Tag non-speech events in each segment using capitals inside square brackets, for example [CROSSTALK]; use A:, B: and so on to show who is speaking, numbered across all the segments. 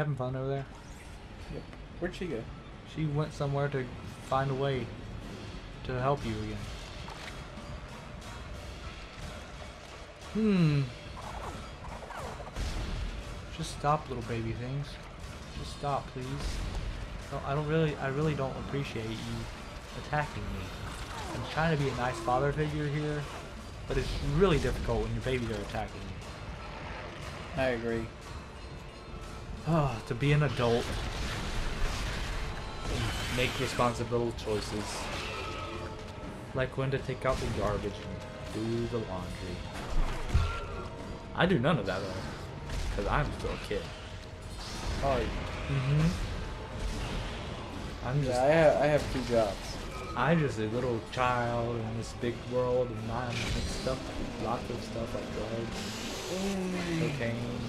A: having fun over there?
B: Yep. Where'd she go?
A: She went somewhere to find a way to help you again. Hmm. Just stop, little baby things. Just stop, please. No, I don't really, I really don't appreciate you attacking me. I'm trying to be a nice father figure here, but it's really difficult when your babies are attacking you.
B: I agree.
A: Oh, to be an adult.
C: Make responsible choices.
A: Like when to take out the garbage and do the laundry. I do none of that though, because I'm still a kid.
B: Oh,
A: Mm-hmm. I'm just,
B: yeah, I have, I have two jobs.
A: I'm just a little child in this big world, and I'm mixed up lots of stuff like drugs, cocaine,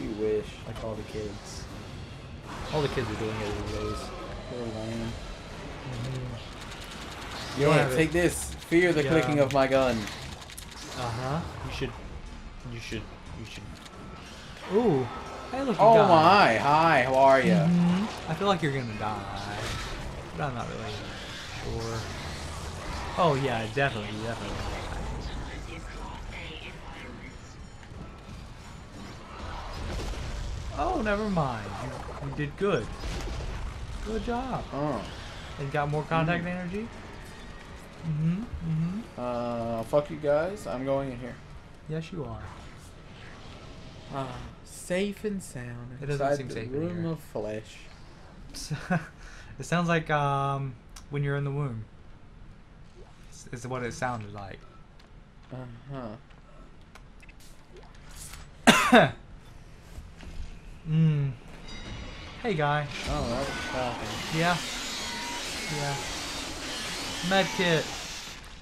B: You wish.
A: like all the kids. All the kids are doing it these days.
B: Poor lame.
A: Mm-hmm. You don't
B: Yeah,
A: have
B: take this. Fear the
A: Yeah.
B: clicking of my gun.
A: Uh huh. You should. You should. You should. Ooh. Hey, look.
B: Oh
A: died.
B: my! Hi, how are you?
A: Mhm. I feel like you're gonna die, but I'm not really sure. Oh yeah, definitely, definitely. Oh, never mind. You, you did good. Good job.
B: Oh.
A: And got more contact energy. Mm-hmm. Mm-hmm.
B: Uh, fuck you guys. I'm going in here.
A: Yes, you are.
B: Ah, safe and sound
A: It doesn't
B: inside
A: seem
B: the
A: safe in
B: room
A: here.
B: of flesh. [LAUGHS]
A: it sounds like um when you're in the womb. It's, it's what it sounded like.
B: Uh huh. [COUGHS]
A: Mm. Hey, guy.
B: Oh, that was shocking.
A: Yeah. Yeah. Med kit.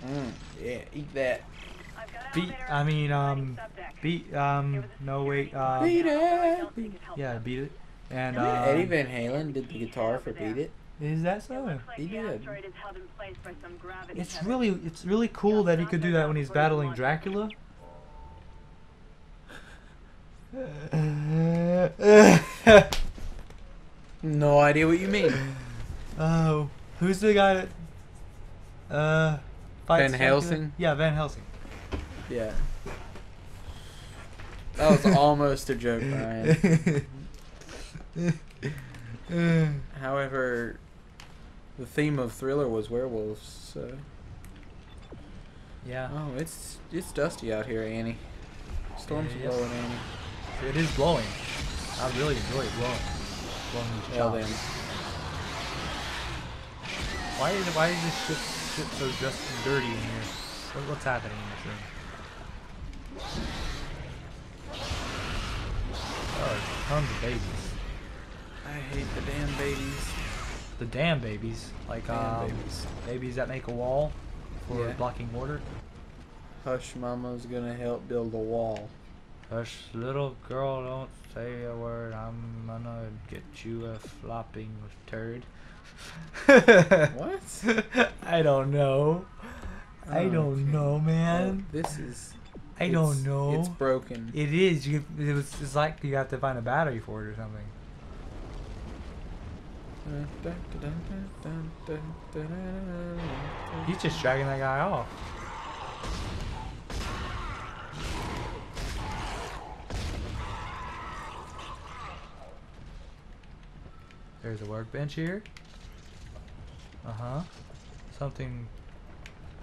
B: Mm, yeah, eat that.
A: Beat. I mean, um, beat. Um, no wait. Um,
B: Beat it.
A: yeah, beat it. And
B: And
A: uh,
B: Eddie Van Halen did the guitar for Beat It.
A: is that so?
B: He did.
A: It's really, it's really cool that he could do that when he's battling Dracula.
B: No idea what you mean. [LAUGHS]
A: Oh, who's the guy that? Uh,
B: Van? Helsing?
A: Yeah, Van Helsing.
B: Yeah. That was almost a joke, Brian. [LAUGHS] However, the theme of Thriller was werewolves, so.
A: yeah,
B: Oh, it's it's dusty out here, Annie. Storms
A: Yeah,
B: blowing, Annie.
A: It is blowing. I really enjoy it blowing. Blowing these
B: Well
A: chops.
B: then.
A: Why is why is this shit, shit so just dirty in here? What, what's happening in this room? Oh, tons of babies.
B: I hate the damn babies.
A: The damn babies, like
B: Damn
A: um,
B: babies.
A: babies that make a wall for
B: Yeah.
A: blocking water.
B: Hush Mama's gonna help build a wall.
A: Hush, little girl, don't say a word. I'm gonna get you a flopping turd.
B: What?
A: I don't know. I don't know, man.
B: Oh, this is.
A: I don't know.
B: It's broken.
A: It is. You. It was. It's like you have to find a battery for it or something. He's just dragging that guy off. There's a workbench here. Uh huh. Something.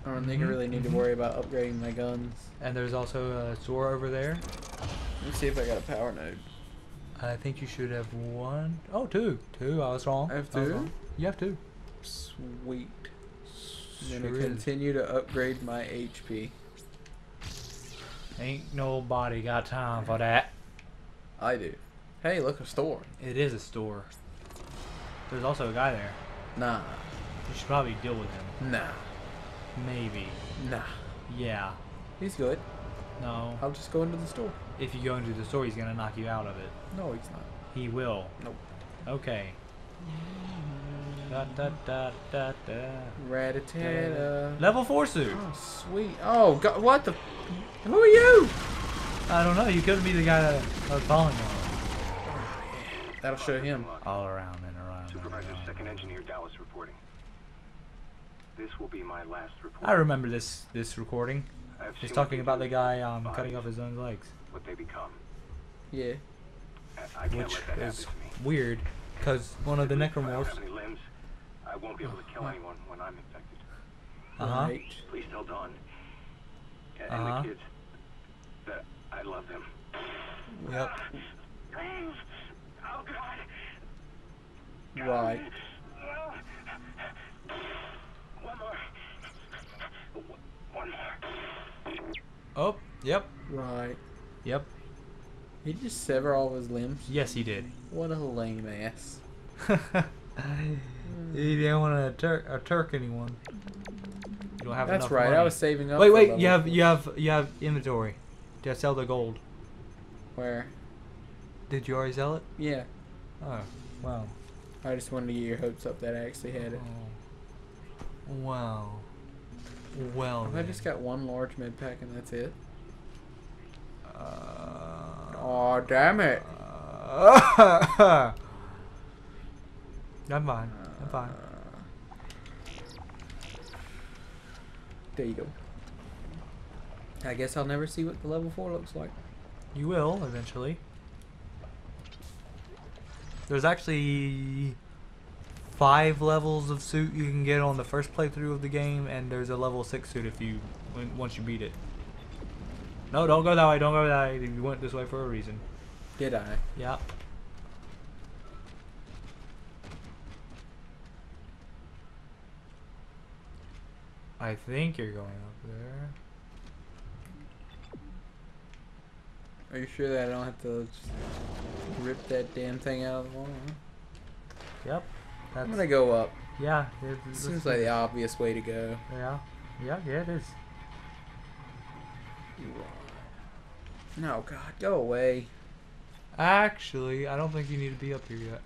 B: I don't think I really need to
A: mhm.
B: worry about upgrading my guns.
A: And there's also a door over there.
B: Let me see if I got a power node.
A: I think you should have one. Oh, two. Two. I was wrong.
B: I have two?
A: wrong. You have two.
B: Sweet. I'm
A: Sure
B: gonna
A: is.
B: continue to upgrade my HP.
A: Ain't nobody got time for that.
B: I do. Hey, look, a store.
A: It is a store. There's also a guy there.
B: Nah.
A: You should probably deal with him.
B: Nah.
A: Maybe.
B: Nah.
A: Yeah.
B: He's good.
A: No.
B: I'll just go into the store.
A: If you go into the store, he's gonna knock you out of it.
B: No, he's not.
A: He will.
B: Nope.
A: Okay. Da, da, da, da, da.
B: Rat-a-tat-a.
A: Level four suit.
B: Oh, sweet. Oh, God, what the? Who are you?
A: I don't know. You could be the guy that I was following you.
B: Ah, That'll show him.
C: All around and around.
D: Supervisor
C: around.
D: Second Engineer Dallas reporting. This will be my last report.
A: I remember this this recording.
D: I've
A: He's talking about the guy um,
D: bodies,
A: cutting off his own legs,
D: What they become.
B: Yeah.
D: I- I
A: which
D: let that
A: is
D: happen to me.
A: weird, because one of the
D: If I
A: necromorphs.
D: have limbs, I won't be able to kill anyone when I'm infected.
A: Uh huh.
B: Right.
D: Please tell Dawn and, and
A: Uh-huh.
D: the kids that I love them.
A: Yep.
D: Please. Oh God.
B: Right.
D: One more. One more.
A: Oh. Yep.
B: Right.
A: Yep.
B: He just sever all of his limbs.
A: Yes, he did.
B: What a lame ass. [LAUGHS]
A: he didn't want to turk uh, turk anyone. You don't have
B: That's
A: enough
B: right.
A: Money.
B: I was saving up.
A: Wait, wait. You have
B: four.
A: you have you have inventory. I sell the gold?
B: Where?
A: Did you already sell it?
B: Yeah.
A: Oh. Wow.
B: I just wanted to get your hopes up that I actually had it.
A: Oh. Wow. Well.
B: I just got one large med pack and that's it.
A: Uh,
B: Oh damn it! [LAUGHS]
A: uh, I'm fine. I'm fine.
B: There you go. I guess I'll never see what the level four looks like.
A: You will eventually. There's actually five levels of suit you can get on the first playthrough of the game, and there's a level six suit if you once you beat it. No, don't go that way. Don't go that way. You went this way for a reason.
B: Did I?
A: Yeah. I think you're going up there.
B: Are you sure that I don't have to just rip that damn thing out of the wall? huh?
A: Yep. That's
B: I'm gonna go up.
A: yeah. It, it
B: Seems like the obvious way to go.
A: Yeah, yeah, yeah, it is.
B: No, God, go away.
A: Actually, I don't think you need to be up here yet.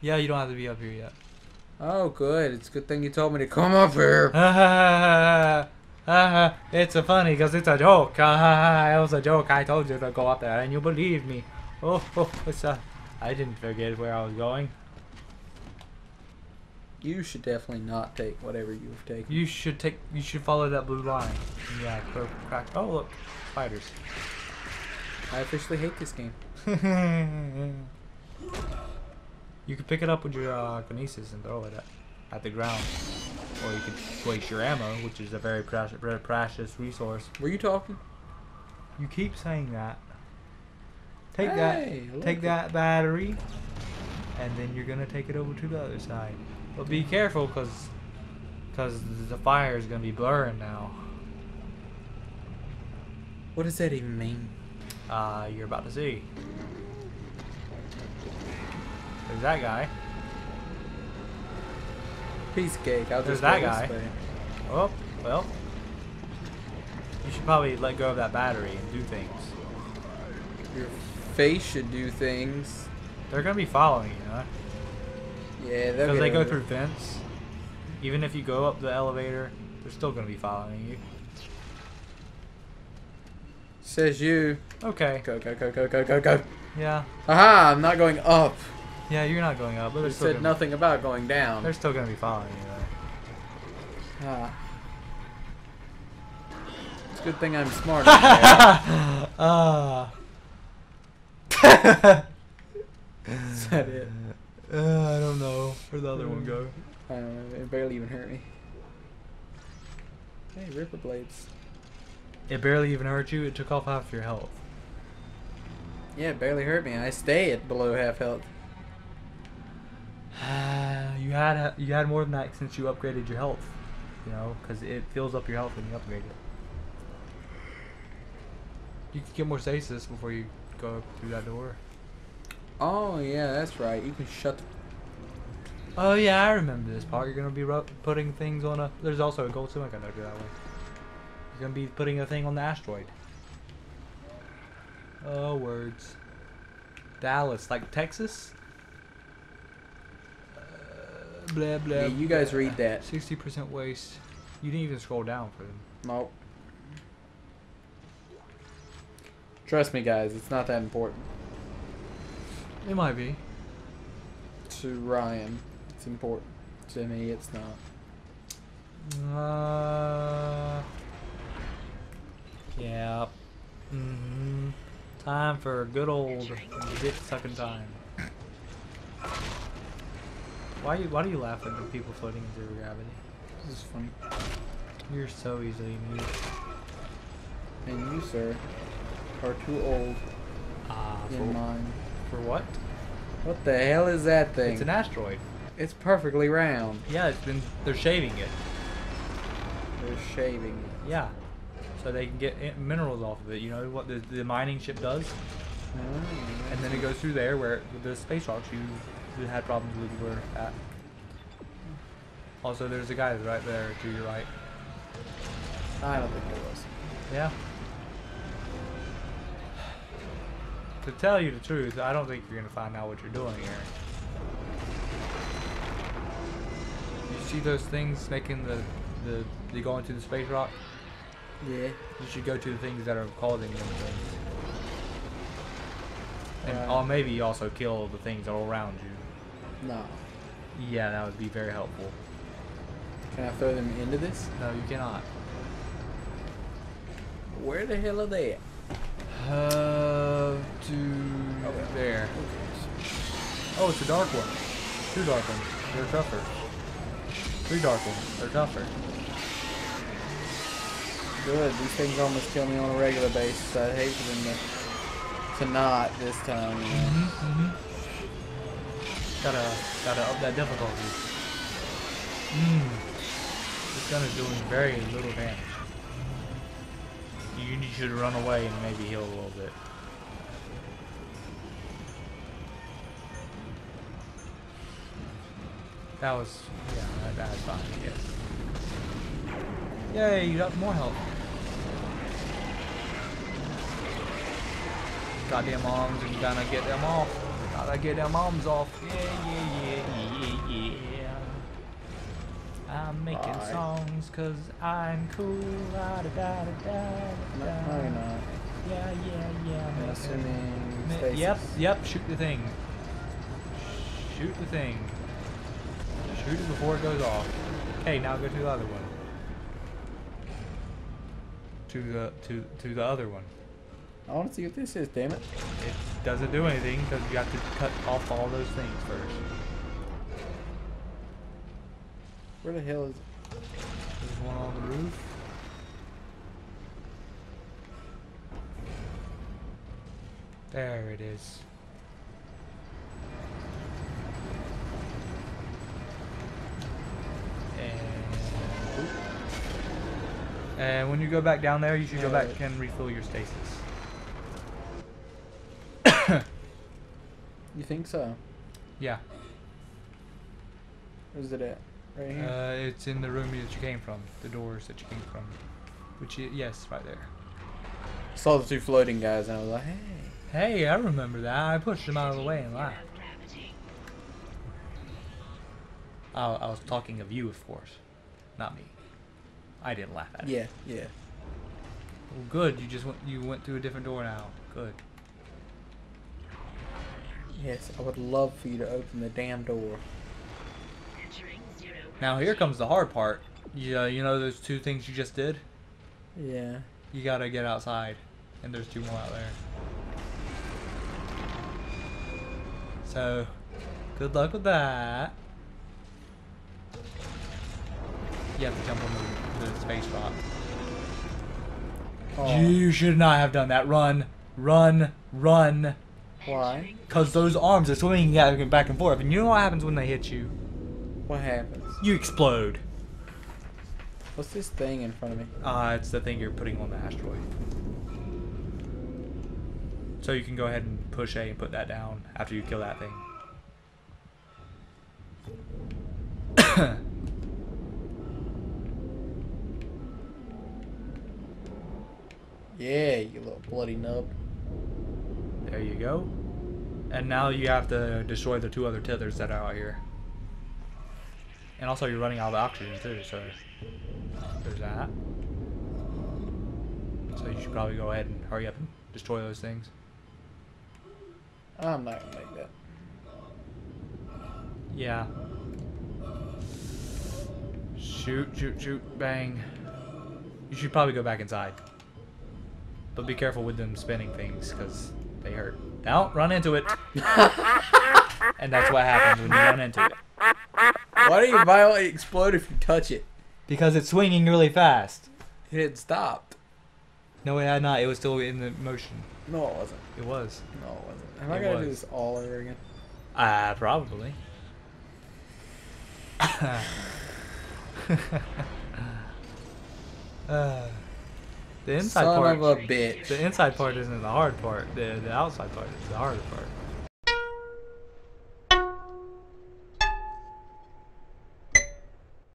A: Yeah, you don't have to be up here yet.
B: Oh, good. It's a good thing you told me to come up here. [LAUGHS]
A: it's a funny because it's a joke. [LAUGHS] it was a joke. I told you to go up there and you believed me. Oh, oh it's I didn't forget where I was going.
B: You should definitely not take whatever you've taken.
A: You should take. You should follow that blue line. Yeah, cro- crack. Oh look, spiders.
B: I officially hate this game. [LAUGHS]
A: you could pick it up with your uh, kinesis and throw it at, at the ground, or you could waste your ammo, which is a very precious, very precious resource.
B: Were you talking?
A: You keep saying that. Take
B: Hey,
A: that. Take
B: it.
A: that battery, and then you're gonna take it over to the other side. But be careful, cause, cause the fire is gonna be blurring now.
B: What does that even mean?
A: Uh, you're about to see. There's that guy.
B: Piece cake. I'll
A: There's that guy. Oh, well. You should probably let go of that battery and do things.
B: Your face should do things.
A: They're gonna be following you, huh?
B: Yeah,
A: Because they go through vents. Even if you go up the elevator, they're still gonna be following you.
B: Says you.
A: Okay.
B: Go, go, go, go, go, go, go.
A: Yeah.
B: Aha, I'm not going up.
A: Yeah, you're not going up, but
B: You said nothing about going down.
A: They're still gonna be following you. Though.
B: Ah. It's a good thing I'm smart. [LAUGHS]
A: Ah. [LAUGHS]
B: Is that it?
A: Uh, I don't know. Where'd the other one go?
B: I don't know. It barely even hurt me. Hey, Ripper Blades.
A: It barely even hurt you. It took off half your health.
B: Yeah, it barely hurt me. I stay at below half health. [SIGHS]
A: you had you had more than that since you upgraded your health. You know, because it fills up your health when you upgrade it. You can get more stasis before you go through that door.
B: Oh, yeah, that's right. You can shut the
A: Oh yeah, I remember this part. You're gonna be putting things on a. There's also a gold semiconductor that way. You're gonna be putting a thing on the asteroid. Oh words. Dallas, like Texas. Uh, blah blah.
B: Yeah, you guys
A: blah.
B: read that.
A: Sixty percent waste. You didn't even scroll down for them.
B: Nope. Trust me, guys. It's not that important.
A: It might be.
B: To Ryan, it's important. To me, it's not.
A: Uh, yeah. Mm hmm. Time for a good old dick sucking time. Why you Why do you laugh at the people floating in zero gravity?
B: This is funny.
A: You're so easily amused.
B: And you, sir, are too old
A: Ah,
B: in
A: for,
B: mine.
A: for what?
B: What the hell is that thing?
A: It's an asteroid.
B: It's perfectly round.
A: Yeah, it's been. They're shaving it.
B: They're shaving it.
A: Yeah. So they can get minerals off of it. You know what the, the mining ship does?
B: Oh,
A: And then it goes through there where the space rocks you, you had problems with were at. Also, there's a guy right there to your right.
B: I don't think it was.
A: Yeah. To tell you the truth, I don't think you're gonna find out what you're doing here. You see those things making the the they go into the space rock?
B: Yeah.
A: You should go to the things that are causing them things. And
B: Right.
A: or maybe also kill the things are around you.
B: No.
A: Yeah, that would be very helpful.
B: Can I throw them into this?
A: No, you cannot.
B: Where the hell are they at?
A: Uh, to
B: Okay.
A: there. Oh, it's a dark one. Two dark ones. They're tougher. Three dark ones. They're tougher.
B: Good. These things almost kill me on a regular basis. I'd hate for them to, to not this time. You know?
A: Mm-hmm. Gotta, gotta up that difficulty. Mmm. This gun is doing very little damage. You need to run away and maybe heal a little bit. That was, yeah, that, that's fine, yes. Yay, you got more health. Goddamn arms and gonna get them off. Gotta get them arms off. Yeah, yeah, yeah, yeah, yeah. I'm making
B: Bye.
A: songs cause I'm cool. Da, da, da, da, da, da.
B: no, not.
A: Yeah, yeah, yeah.
B: I'm assuming
A: Yep, yep, shoot the thing. Shoot the thing. Shoot it before it goes off. Okay, now go to the other one. To the to to the other one.
B: I want to see what this is. Damn it.
A: It doesn't do anything because you have to cut off all those things first.
B: Where the hell is?
A: There's one on the roof. There it is. And when you go back down there, you should go back and refill your stasis.
B: You think so?
A: Yeah,
B: Where's it at? Right here.
A: uh, it's in the room that you came from, the doors that you came from. Which, yes, right there.
B: I Saw the two floating guys and I was like, hey.
A: Hey, I remember that. I pushed them out of the way and laughed. I, I was talking of you, of course, not me. I didn't laugh at it.
B: Yeah, yeah.
A: Well, good. You just went. You went through a different door now. Good.
B: Yes, I would love for you to open the damn door.
A: Now here comes the hard part. Yeah, uh, you know those two things you just did.
B: Yeah.
A: You gotta get outside, and there's two more out there. So, good luck with that. You have to jump on the, the space rock.
B: Oh,
A: You should not have done that. Run, run, run.
B: why?
A: Cause those arms are swinging at- back and forth, and you know what happens when they hit you?
B: What happens?
A: You explode.
B: What's this thing in front of me?
A: Uh, it's the thing you're putting on the asteroid. So you can go ahead and push A and put that down after you kill that thing. [COUGHS] [COUGHS]
B: Yeah, you little bloody nub.
A: There you go. And now you have to destroy the two other tethers that are out here. And also you're running out of oxygen too, so there's that. So you should probably go ahead and hurry up and destroy those things.
B: I'm not gonna make that.
A: Yeah. Shoot, shoot, shoot, bang. You should probably go back inside. But be careful with them spinning things, because they hurt. Don't run into it. [LAUGHS] and that's what happens when you run into it.
B: Why do you violently explode if you touch it?
A: Because it's swinging really fast.
B: It had stopped.
A: No, it had not. It was still in the motion.
B: No, it wasn't.
A: It was.
B: No, it wasn't. Am I gonna do this all over again?
A: Uh, probably. [LAUGHS] [LAUGHS] uh, the inside
B: Son
A: part.
B: of a bitch.
A: The inside part isn't the hard part. The the outside part is the harder part.